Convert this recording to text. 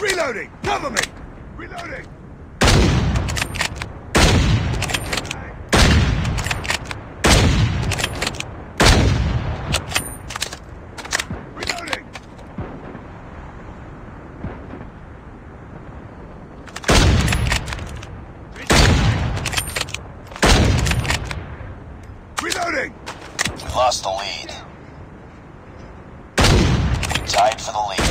Reloading! Cover me! Reloading! Reloading! We lost the lead. We tied for the lead.